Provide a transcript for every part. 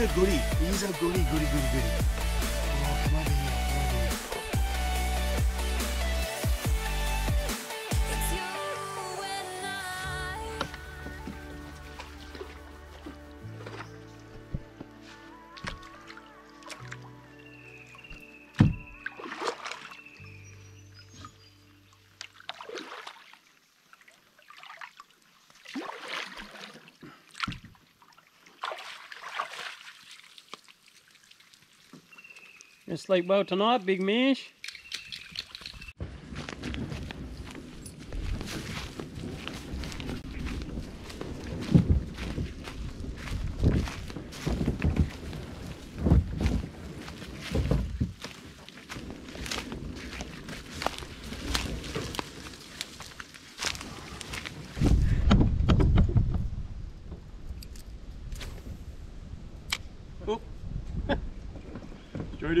good fish. Oh, he's a goodie. He's a goodie, goodie, goodie, goodie. Oh, You sleep well tonight, big mish?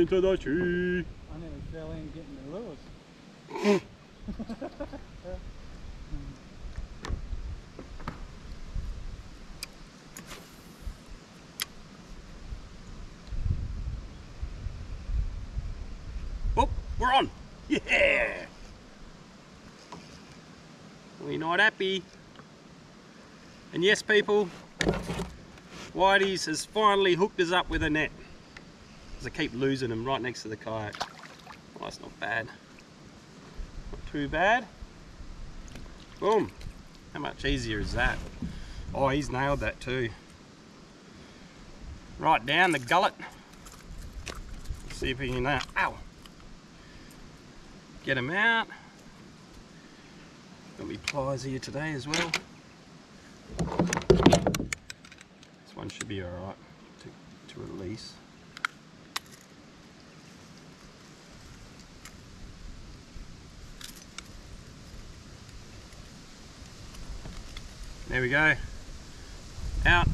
Into the tree. I nearly fell in getting the lures. Oh, we're on. Yeah. We're not happy. And yes, people, Whitey's has finally hooked us up with a net. As I keep losing them right next to the kayak. Oh, that's not bad. Not too bad. Boom. How much easier is that? Oh, he's nailed that too. Right down the gullet. Let's see if we can, uh, ow. Get him out. Got me pliers here today as well. This one should be alright to, to release. There we go. Out.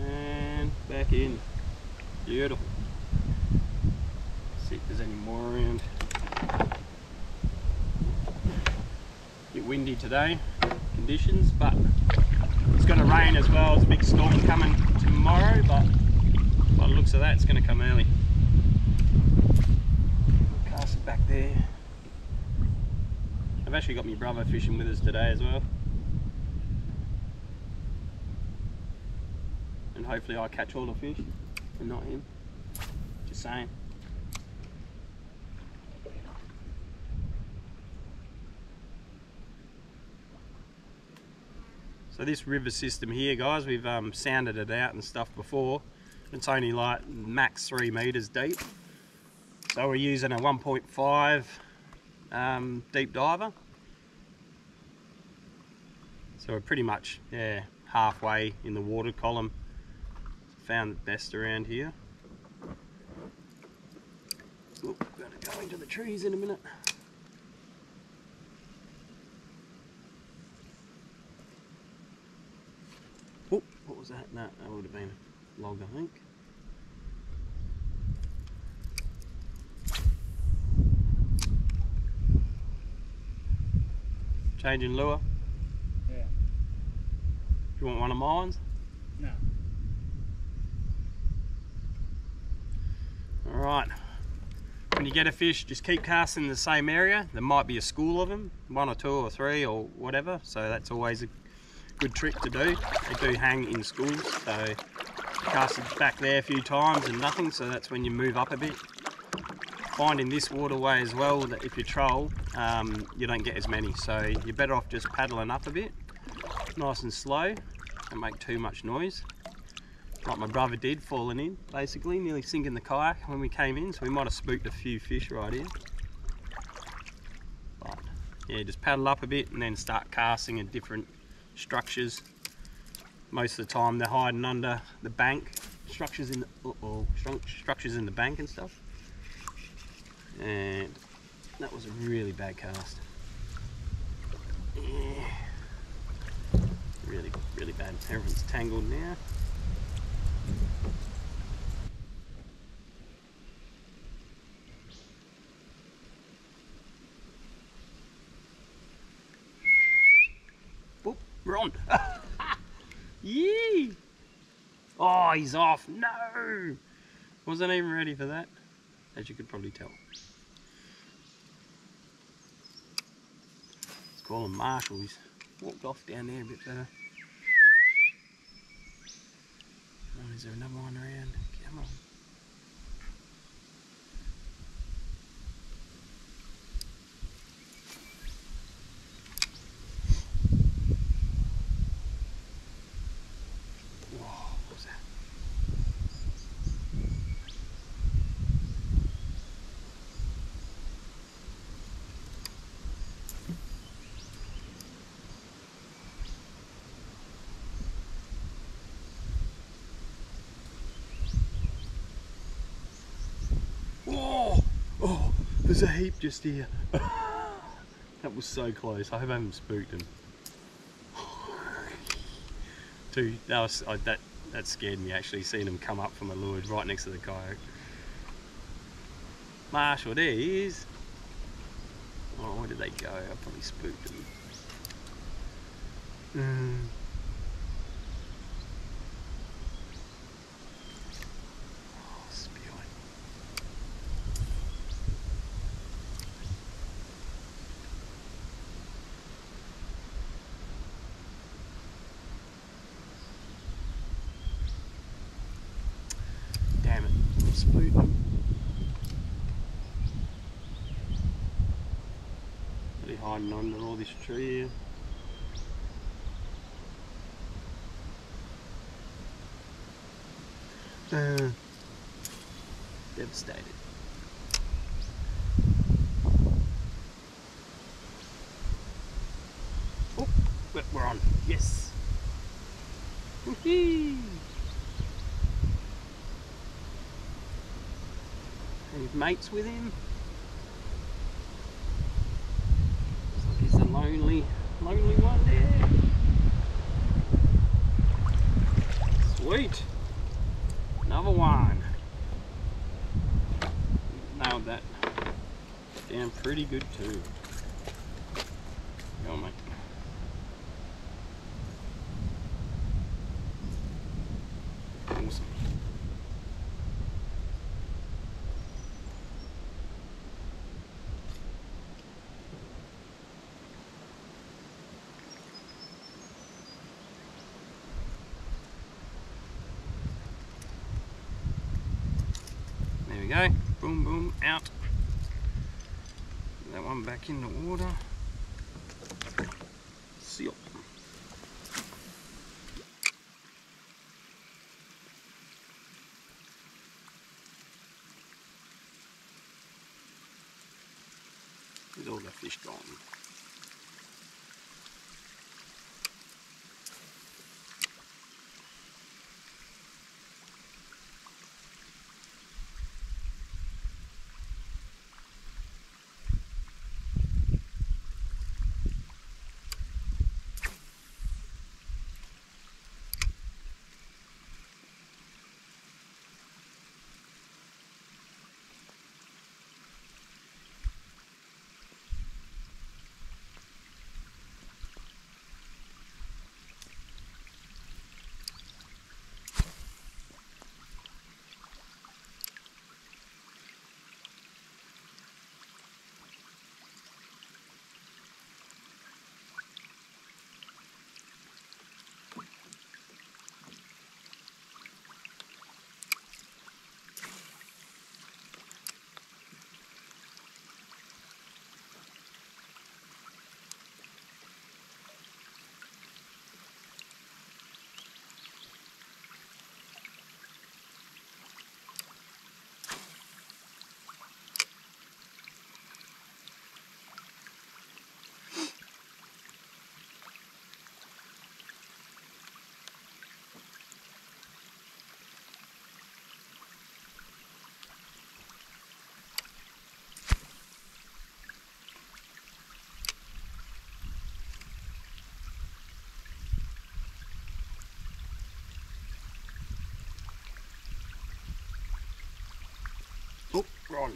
And back in. Beautiful. See if there's any more around. Bit windy today, conditions, but it's going to rain as well. There's a big storm coming tomorrow, but by the looks of that, it's going to come early. Cast it back there. I've actually got my brother fishing with us today as well. And hopefully I catch all the fish and not him. Just saying. So this river system here, guys, we've um, sounded it out and stuff before. It's only like max three meters deep. So we're using a 1.5 um, deep diver. So we're pretty much, yeah, halfway in the water column. Found the best around here. Oop, gonna go into the trees in a minute. Oh, what was that? No, that would have been a log, I think. Changing lure. Yeah. You want one of mine? No. Alright. When you get a fish, just keep casting in the same area. There might be a school of them, one or two or three or whatever. So that's always a good trick to do. They do hang in schools, so cast it back there a few times and nothing, so that's when you move up a bit. Find in this waterway as well that if you troll, um, you don't get as many. So you're better off just paddling up a bit, nice and slow, don't make too much noise like my brother did, falling in, basically, nearly sinking the kayak when we came in, so we might have spooked a few fish right here. But yeah, just paddle up a bit and then start casting at different structures. Most of the time they're hiding under the bank, structures in the, uh -oh, structures in the bank and stuff. And that was a really bad cast. Yeah. Really, really bad. Everything's tangled now. We're on. Yee! Oh, he's off. No! Wasn't even ready for that, as you could probably tell. Let's call him Marshall. He's walked off down there a bit better. Oh, is there another one around? Come on. Whoa, what was that? Oh, oh, there's a heap just here. that was so close. I hope I haven't spooked him. Two, that was I, that that scared me actually seeing him come up from a lure right next to the kayak. Marshall, there he is. Oh, where did they go? I probably spooked them. Mm. Oh, spewing. Damn it, I spooked them. Really hiding under all this tree here. Uh, devastated. Oh, we're- on. Yes. Whee! And his mates with him. Looks like he's a lonely, lonely one there. Sweet. Another one. Nailed that down pretty good too. Go on, mate. Awesome. There we go. Boom, boom, out. That one back in the water. Seal. There's all the fish gone.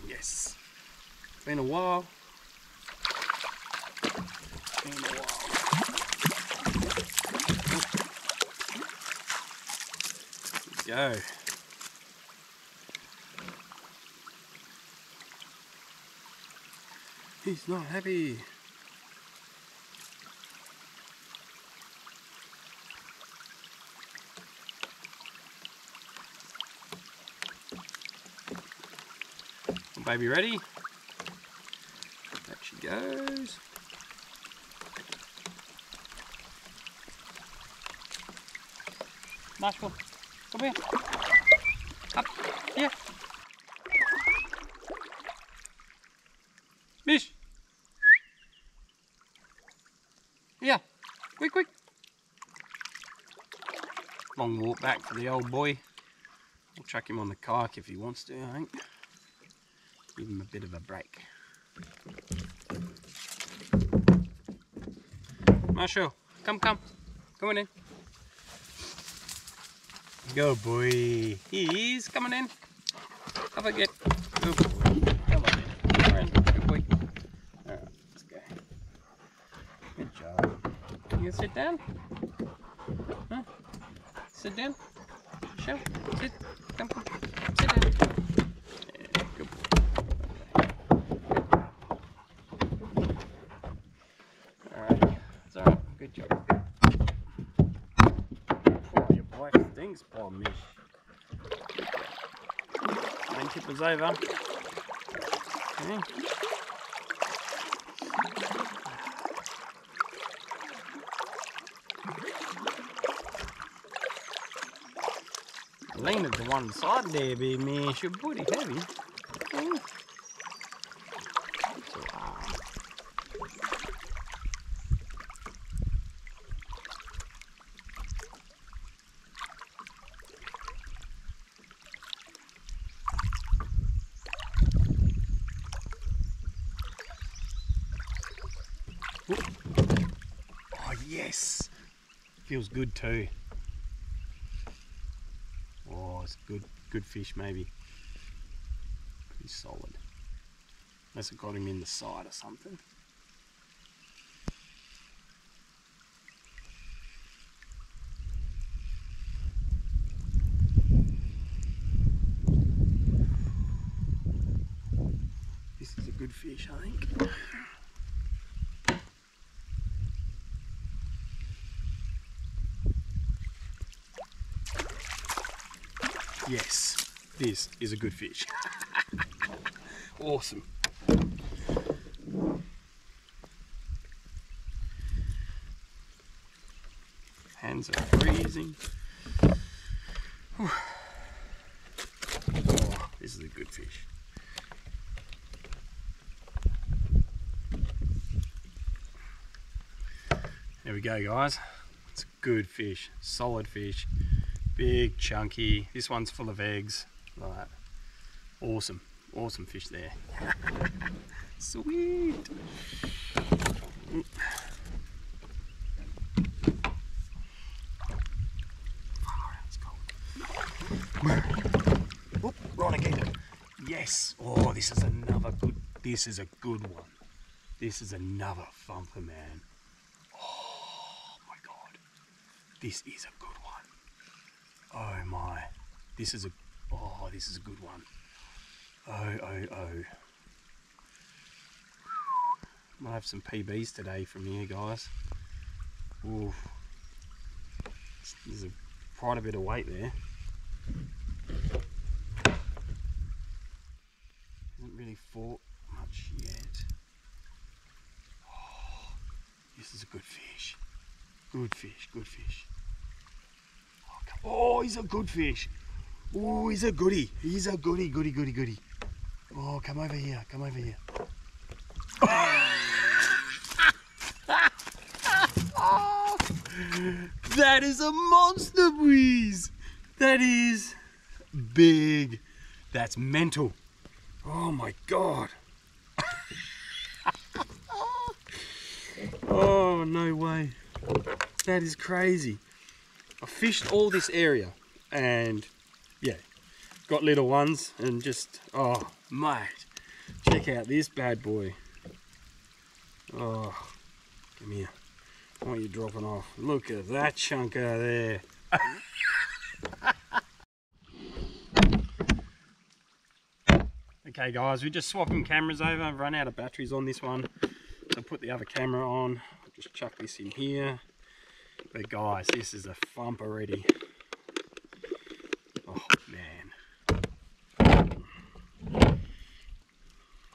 Yes. Been a while. Been a while. go. He's not happy. Baby ready? Back she goes. Marshall, come here. Up, here. Mish! Yeah, quick, quick. Long walk back for the old boy. I'll chuck him on the kayak if he wants to, I think. Give him a bit of a break. Marshall, come, come. Come on in. Go, boy. He's coming in. Have a get. Good boy. Come on in. Come on. Good boy. Alright, let's go. Good job. You sit down? Huh? Sit down. Show. Sit. Come, come. Sit down. Yeah, good boy. Alright. It's alright. Good job. Oh, your wife stinks, poor Mish. Main tip was over. Okay. Lean it to one side there, baby man. You're pretty heavy. Oh. Good too. Oh, it's good, good fish maybe. Pretty solid. Unless it got him in the side or something. This is a good fish, I think. Yes, this is a good fish. awesome. Hands are freezing. Oh, this is a good fish. There we go, guys. It's a good fish, solid fish. Big, chunky. This one's full of eggs. Like. Awesome. Awesome fish there. Sweet. Oop, right again. Yes. Oh, this is another good. This is a good one. This is another thumper, man. Oh my god. This is a good. Oh my. This is a oh this is a good one. Oh oh oh. Might have some PBs today from here guys. Ooh. There's a, quite a bit of weight there. Hasn't really fought much yet. Oh, this is a good fish. Good fish, good fish. Oh, he's a good fish. Oh, he's a goody. He's a goody, goody, goody, goody. Oh, come over here. Come over here. that is a monster breeze. That is big. That's mental. Oh my god. oh, no way. That is crazy. I fished all this area and yeah, got little ones and just, oh mate, check out this bad boy. Oh, come here. Why are you dropping off? Look at that chunker there. okay guys, we're just swapping cameras over. I've run out of batteries on this one. So put the other camera on. Just chuck this in here. But guys, this is a thump already. Oh man.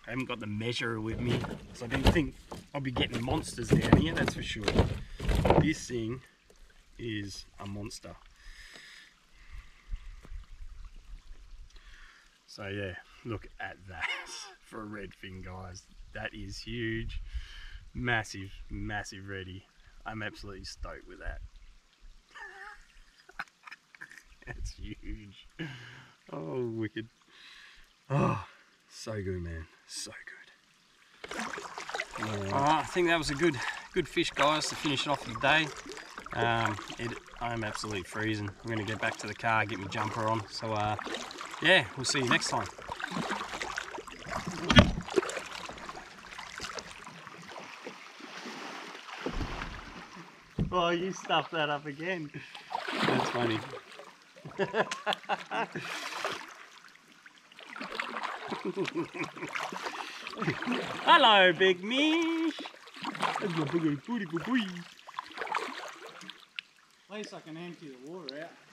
I haven't got the measure with me, so I didn't think I'll be getting monsters down here, that's for sure. This thing is a monster. So yeah, look at that for a red redfin, guys. That is huge, massive, massive reddy. I'm absolutely stoked with that. That's huge. Oh, wicked. Oh, so good, man. So good. Uh, I think that was a good, good fish, guys, to finish off the day. Um, it, I'm absolutely freezing. I'm going to get back to the car, get my jumper on. So, uh, yeah, we'll see you next time. Oh, you stuffed that up again. That's funny. Hello, big mish. At least I can empty the water out.